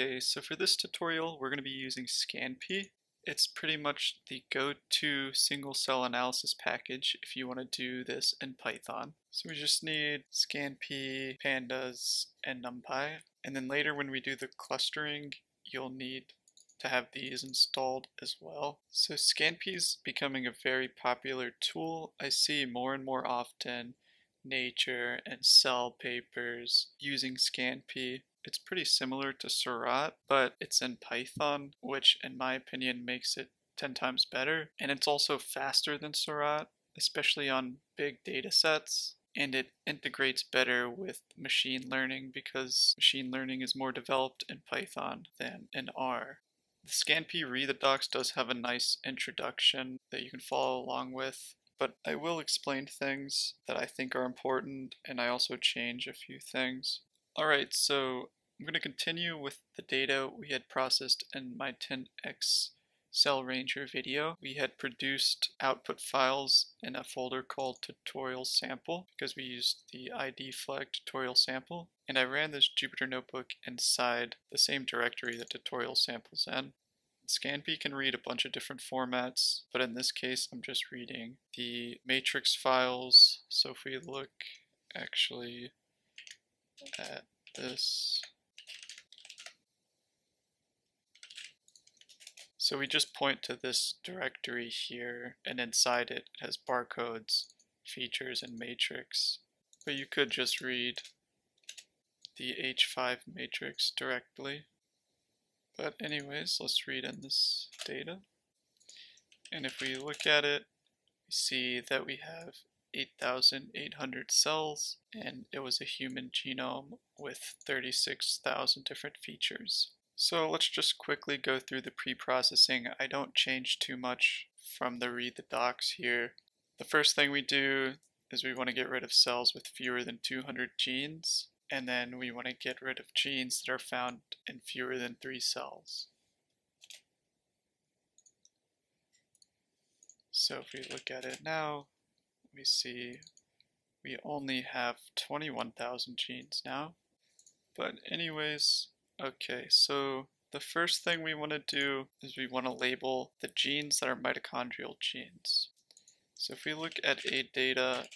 Okay, so for this tutorial, we're going to be using ScanPy. It's pretty much the go-to single cell analysis package if you want to do this in Python. So we just need ScanPy, Pandas, and NumPy. And then later when we do the clustering, you'll need to have these installed as well. So ScanPy is becoming a very popular tool. I see more and more often Nature and Cell papers using ScanPy. It's pretty similar to Seurat, but it's in Python, which in my opinion makes it 10 times better. And it's also faster than Seurat, especially on big data sets. And it integrates better with machine learning because machine learning is more developed in Python than in R. The ScanPy read the docs does have a nice introduction that you can follow along with, but I will explain things that I think are important and I also change a few things. Alright, so I'm going to continue with the data we had processed in my 10x Cell Ranger video. We had produced output files in a folder called tutorial sample because we used the ID flag tutorial sample and I ran this Jupyter notebook inside the same directory that tutorial samples in. ScanPy can read a bunch of different formats, but in this case I'm just reading the matrix files. So if we look actually at this. So we just point to this directory here, and inside it, it has barcodes, features, and matrix. But you could just read the H5 matrix directly. But anyways, let's read in this data. And if we look at it, we see that we have 8,800 cells, and it was a human genome with 36,000 different features. So let's just quickly go through the pre-processing. I don't change too much from the read the docs here. The first thing we do is we want to get rid of cells with fewer than 200 genes, and then we want to get rid of genes that are found in fewer than three cells. So if we look at it now, we see we only have 21,000 genes now. But anyways, okay, so the first thing we want to do is we want to label the genes that are mitochondrial genes. So if we look at adata.var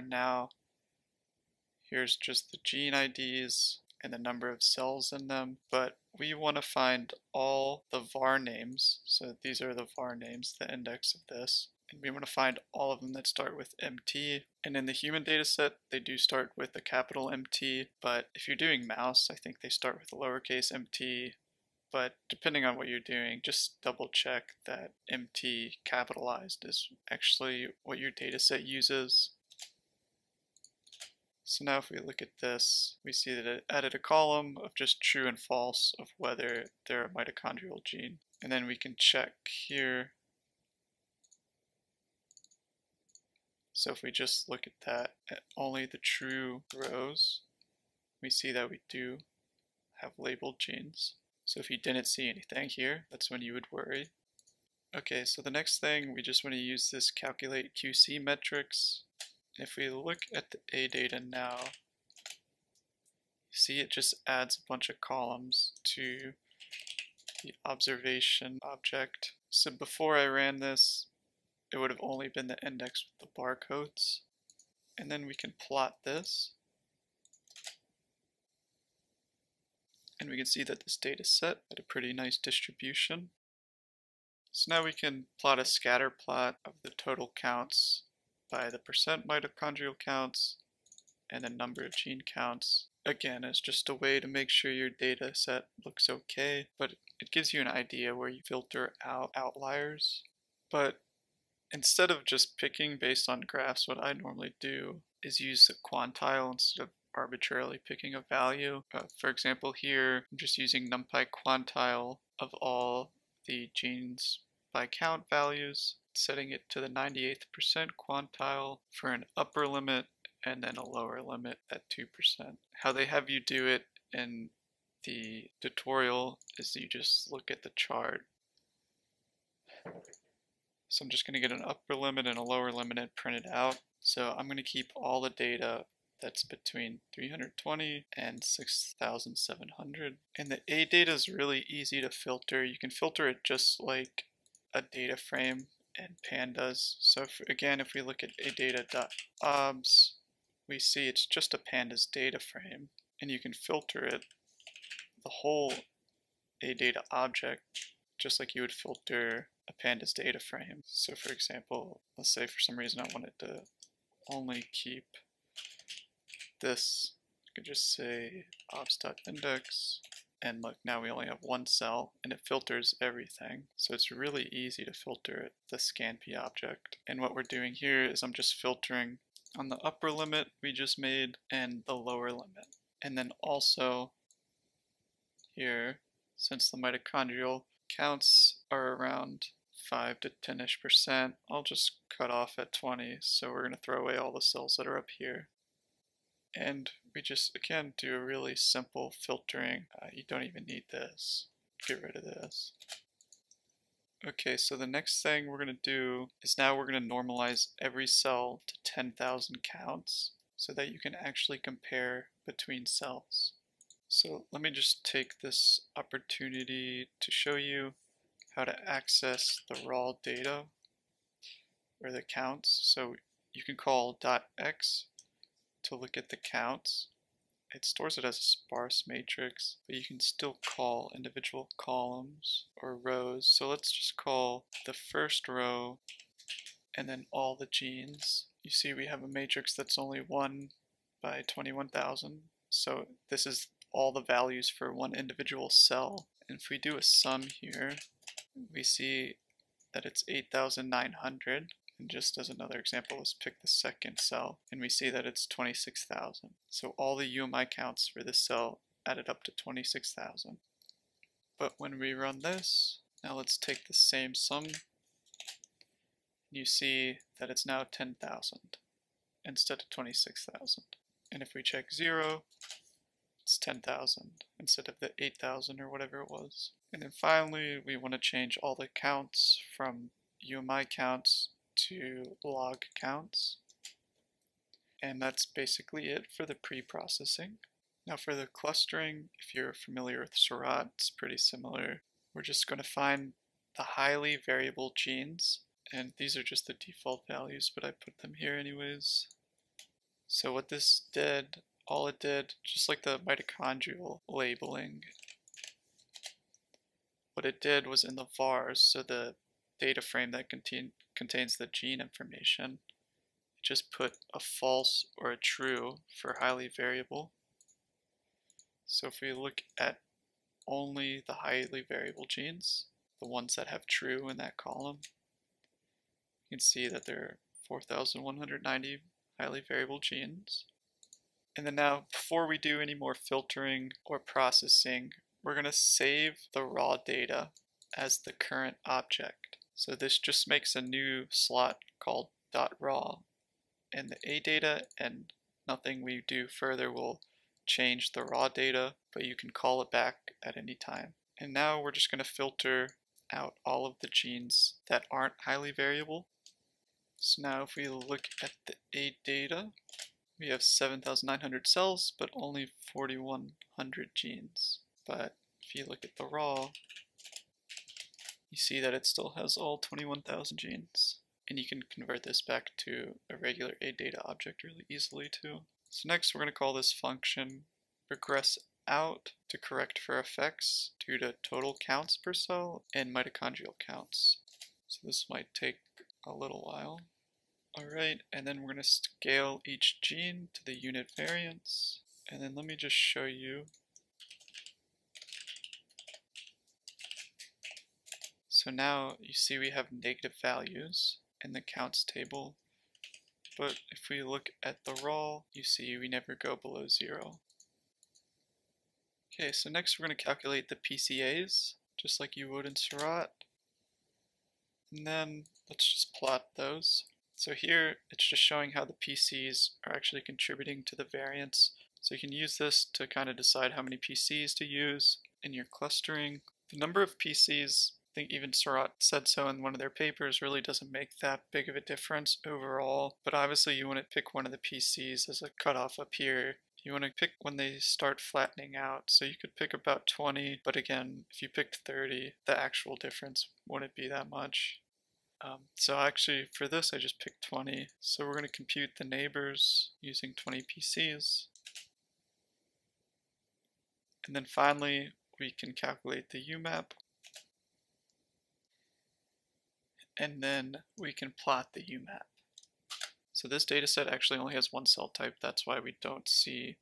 now, here's just the gene IDs and the number of cells in them, but we want to find all the var names. So these are the var names, the index of this and we want to find all of them that start with MT. And in the human data set, they do start with a capital MT, but if you're doing mouse, I think they start with a lowercase mt. But depending on what you're doing, just double check that MT capitalized is actually what your data set uses. So now if we look at this, we see that it added a column of just true and false of whether they're a mitochondrial gene. And then we can check here So if we just look at that, at only the true rows, we see that we do have labeled genes. So if you didn't see anything here, that's when you would worry. Okay, so the next thing, we just want to use this calculate QC metrics. If we look at the A data now, see it just adds a bunch of columns to the observation object. So before I ran this, it would have only been the index with the barcodes. And then we can plot this. And we can see that this data set had a pretty nice distribution. So now we can plot a scatter plot of the total counts by the percent mitochondrial counts and the number of gene counts. Again, it's just a way to make sure your data set looks okay, but it gives you an idea where you filter out outliers. But Instead of just picking based on graphs, what I normally do is use a quantile instead of arbitrarily picking a value. Uh, for example, here I'm just using NumPy quantile of all the genes by count values, setting it to the 98th percent quantile for an upper limit and then a lower limit at 2%. How they have you do it in the tutorial is you just look at the chart so I'm just going to get an upper limit and a lower limit and print it out. So I'm going to keep all the data that's between 320 and 6700. And the A data is really easy to filter. You can filter it just like a data frame and pandas. So if, again, if we look at adata.obs, we see it's just a pandas data frame and you can filter it, the whole a data object, just like you would filter a pandas data frame. So for example, let's say for some reason I wanted to only keep this, I could just say obs.index and look now we only have one cell and it filters everything. So it's really easy to filter the ScanPy object. And what we're doing here is I'm just filtering on the upper limit we just made and the lower limit. And then also here since the mitochondrial counts are around 5 to 10ish percent I'll just cut off at 20 so we're going to throw away all the cells that are up here and we just, again, do a really simple filtering. Uh, you don't even need this. Get rid of this. Okay, so the next thing we're going to do is now we're going to normalize every cell to 10,000 counts so that you can actually compare between cells. So let me just take this opportunity to show you how to access the raw data or the counts. So you can call .x to look at the counts. It stores it as a sparse matrix, but you can still call individual columns or rows. So let's just call the first row and then all the genes. You see we have a matrix that's only 1 by 21,000. So this is all the values for one individual cell. And if we do a sum here, we see that it's 8,900. And just as another example, let's pick the second cell, and we see that it's 26,000. So all the UMI counts for this cell added up to 26,000. But when we run this, now let's take the same sum, you see that it's now 10,000 instead of 26,000. And if we check 0, it's 10,000 instead of the 8,000 or whatever it was. And then finally, we want to change all the counts from UMI counts to log counts. And that's basically it for the pre-processing. Now for the clustering, if you're familiar with Seurat, it's pretty similar. We're just going to find the highly variable genes, and these are just the default values, but I put them here anyways. So what this did, all it did, just like the mitochondrial labeling, what it did was in the vars, so the data frame that contain, contains the gene information, it just put a false or a true for highly variable. So if we look at only the highly variable genes, the ones that have true in that column, you can see that there are 4,190 highly variable genes. And then now, before we do any more filtering or processing, we're going to save the raw data as the current object. So this just makes a new slot called .raw And the A data and nothing we do further will change the raw data, but you can call it back at any time. And now we're just going to filter out all of the genes that aren't highly variable. So now if we look at the A data, we have 7,900 cells, but only 4,100 genes. But if you look at the raw, you see that it still has all 21,000 genes. And you can convert this back to a regular A data object really easily too. So next we're going to call this function regress out to correct for effects due to total counts per cell and mitochondrial counts. So this might take a little while. Alright, and then we're going to scale each gene to the unit variance. And then let me just show you So now you see we have negative values in the counts table, but if we look at the raw, you see we never go below zero. Okay, so next we're going to calculate the PCAs, just like you would in Seurat. And then let's just plot those. So here it's just showing how the PCs are actually contributing to the variance. So you can use this to kind of decide how many PCs to use in your clustering. The number of PCs I think even Seurat said so in one of their papers, really doesn't make that big of a difference overall. But obviously you want to pick one of the PCs as a cutoff up here. You want to pick when they start flattening out. So you could pick about 20, but again, if you picked 30, the actual difference wouldn't be that much. Um, so actually for this I just picked 20. So we're going to compute the neighbors using 20 PCs. And then finally we can calculate the UMAP. And then we can plot the UMAP. So this data set actually only has one cell type, that's why we don't see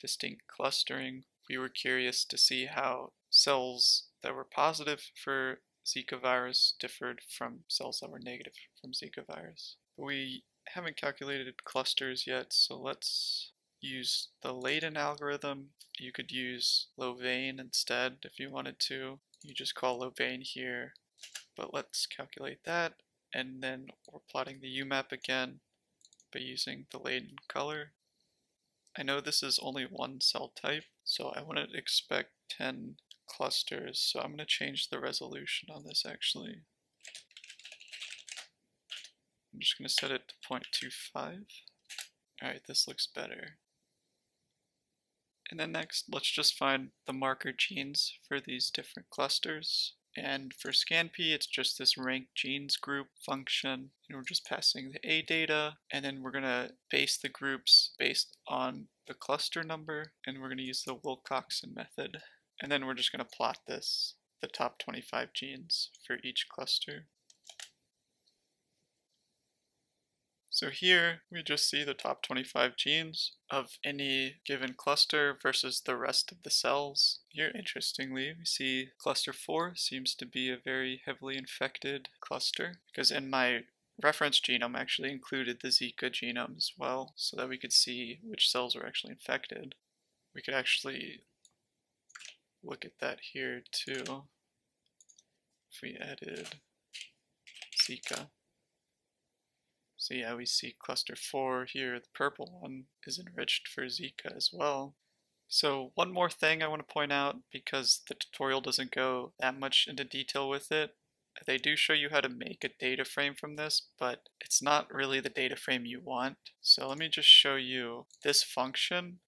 distinct clustering. We were curious to see how cells that were positive for Zika virus differed from cells that were negative from Zika virus. We haven't calculated clusters yet, so let's use the Leiden algorithm. You could use Louvain instead if you wanted to. You just call Louvain here, but let's calculate that. And then we're plotting the UMAP again by using the Leiden color. I know this is only one cell type, so I wouldn't expect 10 clusters, so I'm going to change the resolution on this actually. I'm just going to set it to 0.25. Alright, this looks better. And then next, let's just find the marker genes for these different clusters. And for ScanPy, it's just this rank genes group function. And we're just passing the A data, and then we're going to base the groups based on the cluster number, and we're going to use the Wilcoxon method. And then we're just going to plot this, the top 25 genes for each cluster. So here we just see the top 25 genes of any given cluster versus the rest of the cells. Here interestingly we see cluster 4 seems to be a very heavily infected cluster because in my reference genome actually included the Zika genome as well so that we could see which cells were actually infected. We could actually look at that here too. If we added Zika. So yeah, we see cluster 4 here, the purple one is enriched for Zika as well. So one more thing I want to point out, because the tutorial doesn't go that much into detail with it, they do show you how to make a data frame from this, but it's not really the data frame you want. So let me just show you this function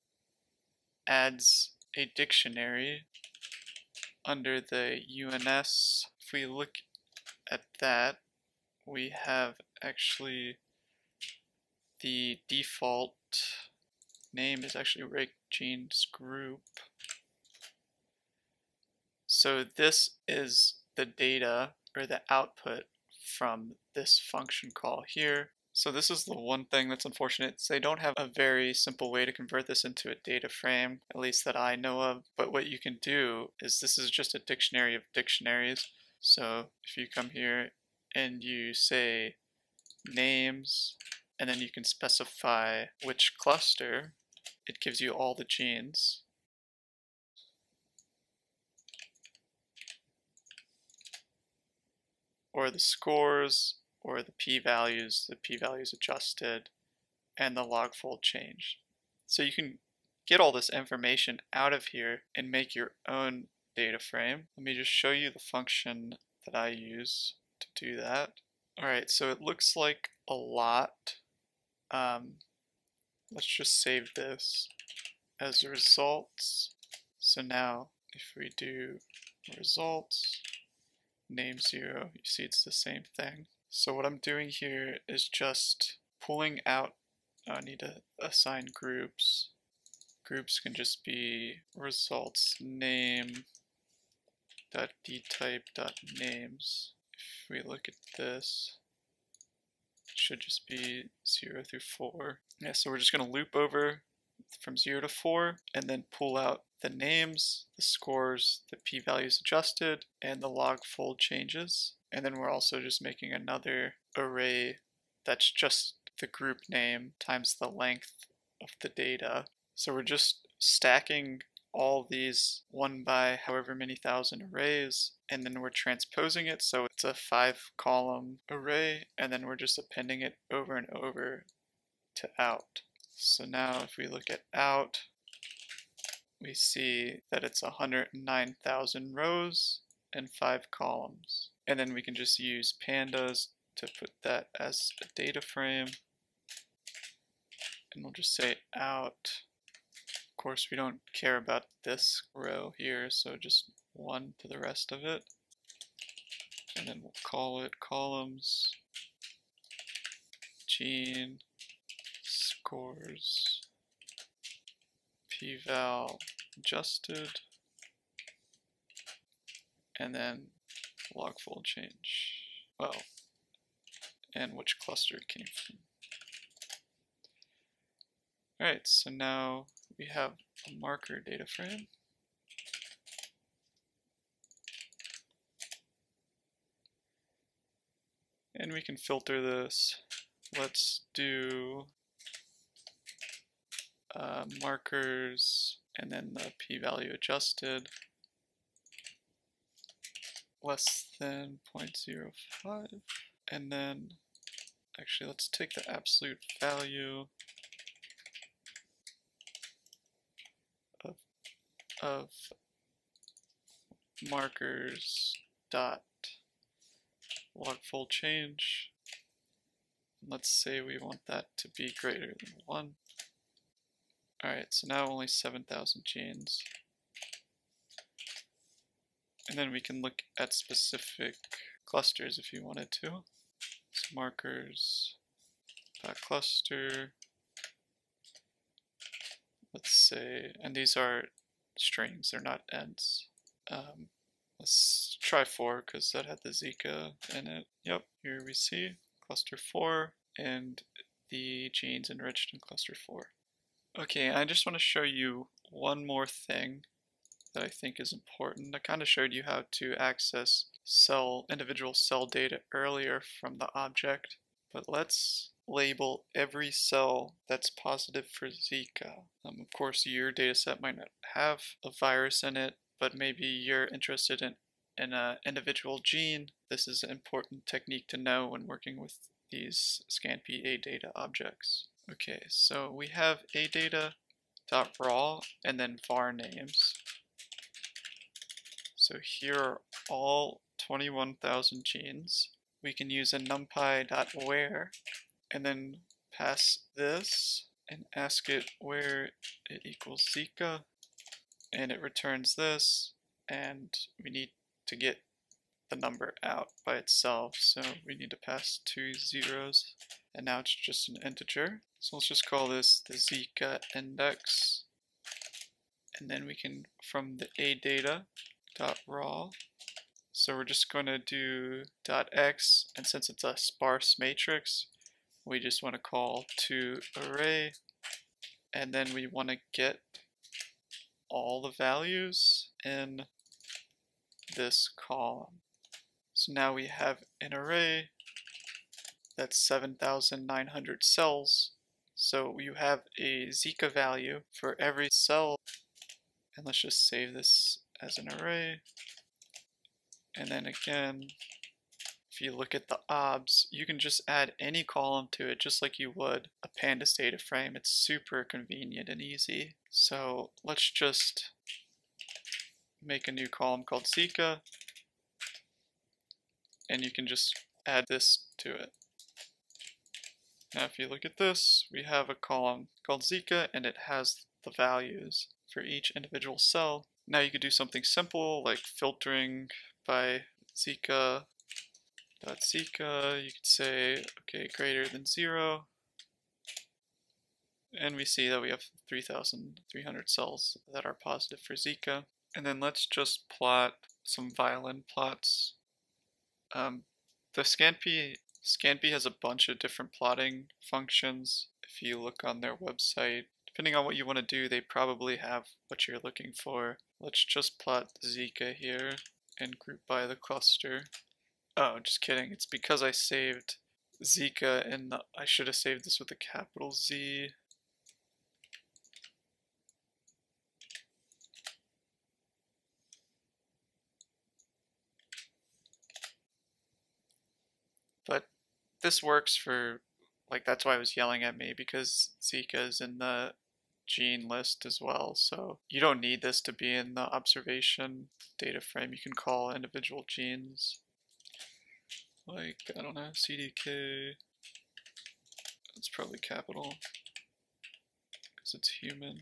adds a dictionary under the UNS, if we look at that, we have actually the default name is actually rank genes group. So this is the data or the output from this function call here. So this is the one thing that's unfortunate. They don't have a very simple way to convert this into a data frame, at least that I know of. But what you can do is this is just a dictionary of dictionaries. So if you come here and you say names, and then you can specify which cluster, it gives you all the genes. Or the scores, or the p-values, the p-values adjusted, and the log fold change. So you can get all this information out of here and make your own data frame. Let me just show you the function that I use to do that. Alright, so it looks like a lot. Um, let's just save this as results. So now if we do results, name 0, you see it's the same thing. So what I'm doing here is just pulling out, uh, I need to assign groups. Groups can just be results name dot dtype dot names. If we look at this, it should just be 0 through 4. Yeah, so we're just going to loop over from 0 to 4 and then pull out the names, the scores, the p-values adjusted, and the log fold changes. And then we're also just making another array that's just the group name times the length of the data. So we're just stacking all these one by however many thousand arrays and then we're transposing it so it's a five column array and then we're just appending it over and over to out. So now if we look at out we see that it's 109,000 rows and five columns. And then we can just use pandas to put that as a data frame. And we'll just say out. Of course, we don't care about this row here, so just one to the rest of it. And then we'll call it columns, gene, scores, p-val adjusted, and then log fold change. Well, and which cluster it came from. Alright, so now we have a marker data frame. And we can filter this. Let's do uh, markers and then the p-value adjusted less than 0.05 and then actually let's take the absolute value of, of markers dot log fold change. Let's say we want that to be greater than 1 alright so now only 7,000 genes and then we can look at specific clusters if you wanted to. So markers, cluster, let's say, and these are strings, they're not ends. Um, let's try 4 because that had the Zika in it. Yep, here we see cluster 4 and the genes enriched in cluster 4. Okay, I just want to show you one more thing that I think is important. I kind of showed you how to access cell individual cell data earlier from the object, but let's label every cell that's positive for Zika. Um, of course, your dataset might not have a virus in it, but maybe you're interested in, in an individual gene. This is an important technique to know when working with these ScanPy A data objects. Okay, so we have A data dot raw and then var names. So here are all 21,000 genes. We can use a numpy.where and then pass this and ask it where it equals Zika. And it returns this and we need to get the number out by itself. So we need to pass two zeros and now it's just an integer. So let's just call this the Zika index. And then we can from the a data dot raw. So we're just going to do dot x, and since it's a sparse matrix, we just want to call to array, and then we want to get all the values in this column. So now we have an array that's 7,900 cells. So you have a Zika value for every cell. And let's just save this as an array. And then again, if you look at the obs, you can just add any column to it just like you would a pandas data frame. It's super convenient and easy. So let's just make a new column called Zika and you can just add this to it. Now if you look at this, we have a column called Zika and it has the values for each individual cell now you could do something simple like filtering by Zika dot Zika. You could say, okay, greater than zero. And we see that we have 3,300 cells that are positive for Zika. And then let's just plot some violin plots. Um, the ScanPy, ScanPy has a bunch of different plotting functions. If you look on their website, depending on what you want to do, they probably have what you're looking for. Let's just plot Zika here and group by the cluster. Oh, just kidding. It's because I saved Zika and the, I should have saved this with a capital Z. But this works for, like, that's why I was yelling at me because Zika is in the gene list as well. So you don't need this to be in the observation data frame. You can call individual genes like, I don't know, CDK, that's probably capital because it's human.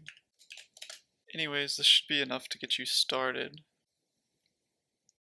Anyways, this should be enough to get you started.